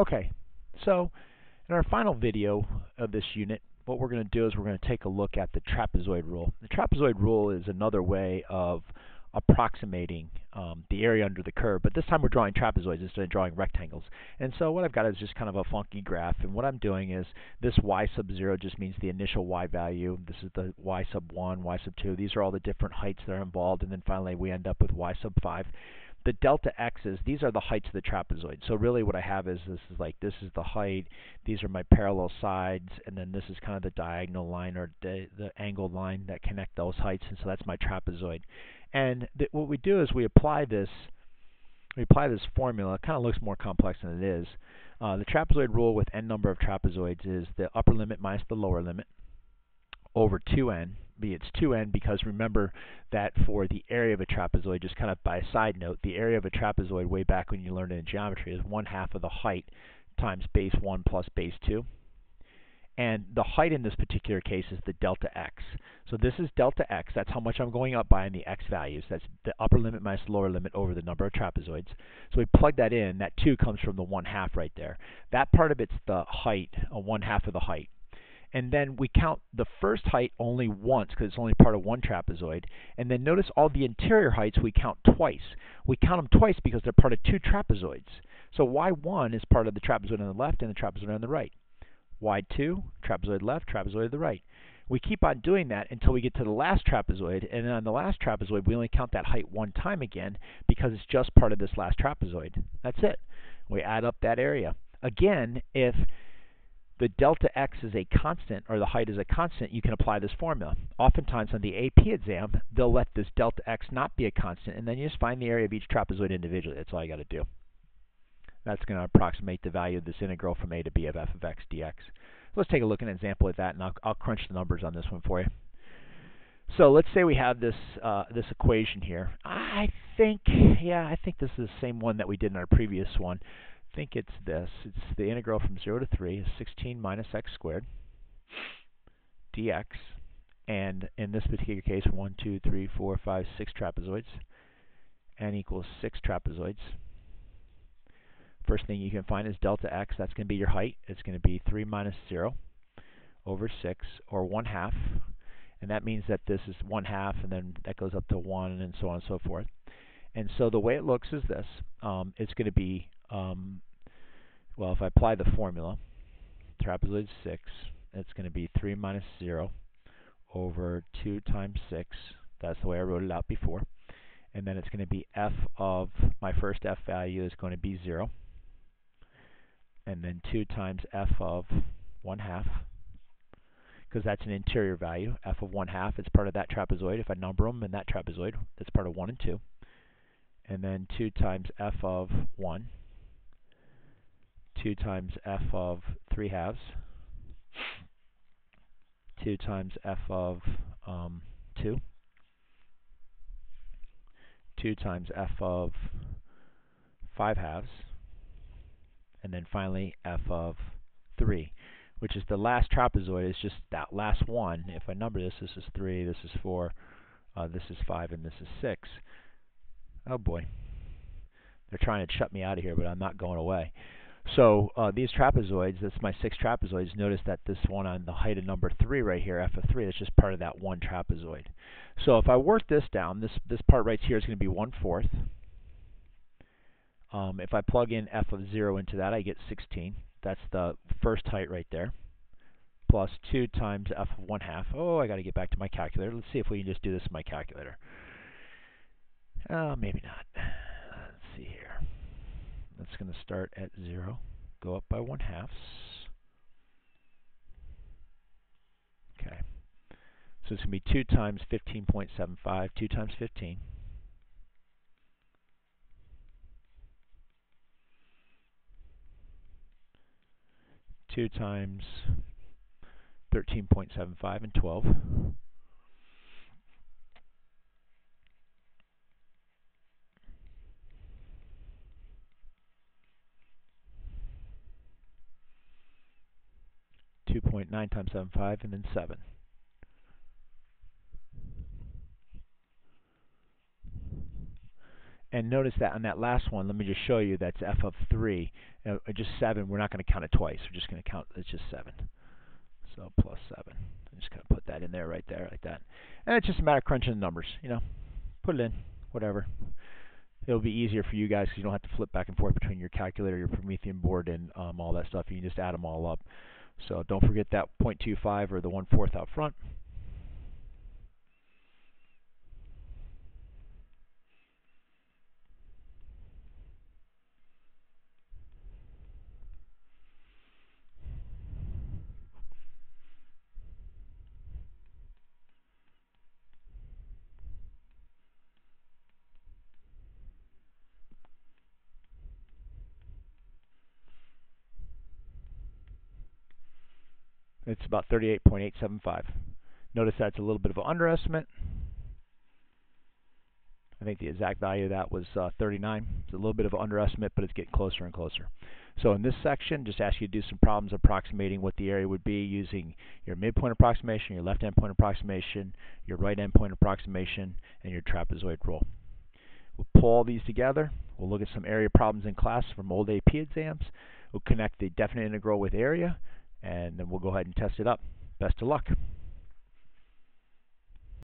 Okay, so in our final video of this unit, what we're going to do is we're going to take a look at the trapezoid rule. The trapezoid rule is another way of approximating um, the area under the curve, but this time we're drawing trapezoids instead of drawing rectangles. And so what I've got is just kind of a funky graph, and what I'm doing is this y sub 0 just means the initial y value. This is the y sub 1, y sub 2. These are all the different heights that are involved, and then finally we end up with y sub 5 the delta x's, these are the heights of the trapezoid. So really what I have is this is like this is the height, these are my parallel sides, and then this is kind of the diagonal line or the, the angled line that connect those heights, and so that's my trapezoid. And what we do is we apply this we apply this formula. It kind of looks more complex than it is. Uh, the trapezoid rule with n number of trapezoids is the upper limit minus the lower limit over 2n be it's 2n because remember that for the area of a trapezoid, just kind of by a side note, the area of a trapezoid way back when you learned it in geometry is 1 half of the height times base 1 plus base 2. And the height in this particular case is the delta x. So this is delta x. That's how much I'm going up by in the x values. That's the upper limit minus the lower limit over the number of trapezoids. So we plug that in. That 2 comes from the 1 half right there. That part of it's the height, a 1 half of the height and then we count the first height only once because it's only part of one trapezoid. And then notice all the interior heights we count twice. We count them twice because they're part of two trapezoids. So y1 is part of the trapezoid on the left and the trapezoid on the right. y2, trapezoid left, trapezoid to the right. We keep on doing that until we get to the last trapezoid, and then on the last trapezoid we only count that height one time again because it's just part of this last trapezoid. That's it. We add up that area. Again, if the delta x is a constant, or the height is a constant, you can apply this formula. Oftentimes on the AP exam, they'll let this delta x not be a constant, and then you just find the area of each trapezoid individually. That's all you got to do. That's going to approximate the value of this integral from a to b of f of x dx. Let's take a look at an example of that, and I'll, I'll crunch the numbers on this one for you. So let's say we have this uh, this equation here. I think, yeah, I think this is the same one that we did in our previous one think it's this. It's the integral from 0 to 3 is 16 minus x squared dx. And in this particular case, 1, 2, 3, 4, 5, 6 trapezoids. n equals 6 trapezoids. First thing you can find is delta x. That's going to be your height. It's going to be 3 minus 0 over 6, or 1 half. And that means that this is 1 half, and then that goes up to 1, and so on and so forth. And so the way it looks is this. Um, it's going to be um, well, if I apply the formula, trapezoid 6, it's going to be 3 minus 0 over 2 times 6. That's the way I wrote it out before. And then it's going to be f of, my first f value is going to be 0. And then 2 times f of 1 half, because that's an interior value. f of 1 half is part of that trapezoid. If I number them in that trapezoid, that's part of 1 and 2. And then 2 times f of 1 2 times f of 3 halves, 2 times f of um, 2, 2 times f of 5 halves, and then finally f of 3, which is the last trapezoid, It's just that last one. If I number this, this is 3, this is 4, uh, this is 5, and this is 6. Oh boy. They're trying to shut me out of here, but I'm not going away. So uh, these trapezoids, that's my six trapezoids, notice that this one on the height of number 3 right here, f of 3, that's just part of that one trapezoid. So if I work this down, this, this part right here is going to be 1 fourth. Um, if I plug in f of 0 into that, I get 16. That's the first height right there. Plus 2 times f of 1 half. Oh, I got to get back to my calculator. Let's see if we can just do this in my calculator. Uh, maybe not. That's going to start at 0, go up by 1 halves. Okay. So it's going to be 2 times 15.75, 2 times 15. Two times 13.75 and 12. 2.9 times 7, 5, and then 7. And notice that on that last one, let me just show you that's f of 3. Uh, just 7, we're not going to count it twice. We're just going to count, it's just 7. So plus 7. I'm just going to put that in there right there like that. And it's just a matter of crunching the numbers, you know. Put it in, whatever. It'll be easier for you guys because you don't have to flip back and forth between your calculator, your Promethean board, and um, all that stuff. You can just add them all up. So don't forget that 0.25 or the 1 4th out front. It's about 38.875. Notice that's a little bit of an underestimate. I think the exact value of that was uh, 39. It's a little bit of an underestimate, but it's getting closer and closer. So in this section, just ask you to do some problems approximating what the area would be using your midpoint approximation, your left endpoint approximation, your right endpoint approximation, and your trapezoid rule. We'll pull all these together. We'll look at some area problems in class from old AP exams. We'll connect the definite integral with area, and then we'll go ahead and test it up. Best of luck.